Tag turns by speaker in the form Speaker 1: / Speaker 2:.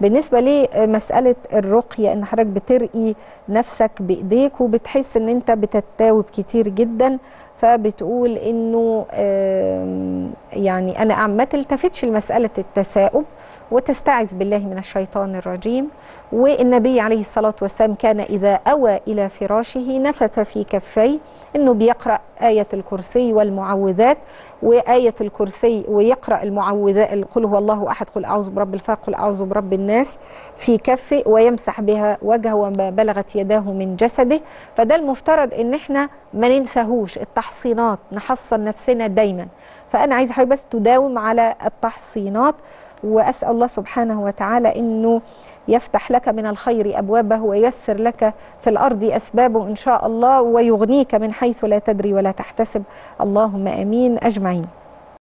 Speaker 1: بالنسبة لمساله الرقية إن حضرتك بترقي نفسك بإيديك وبتحس إن أنت بتتاوب كتير جدا فبتقول إنه يعني أنا ما تلتفتش لمسألة التثاؤب وتستعذ بالله من الشيطان الرجيم. والنبي عليه الصلاة والسلام كان إذا أوى إلى فراشه نفث في كفيه إنه بيقرأ آية الكرسي والمعوذات وآية الكرسي ويقرأ المعوذات قل هو الله أحد قل أعوذ برب الفلق قل أعوذ برب الناس في كفه ويمسح بها وجهه وما بلغت يداه من جسده. فده المفترض إن إحنا ما ننساهوش التحصينات نحصن نفسنا دايما. فأنا عايزة حضرتك بس تداوم على التحصينات وأسأل الله سبحانه وتعالى إنه يفتح لك من الخير أبوابه وييسر لك في الأرض أسبابه إن شاء الله ويغنيك من حيث لا تدري ولا تحتسب. اللهم آمين. أجمعين.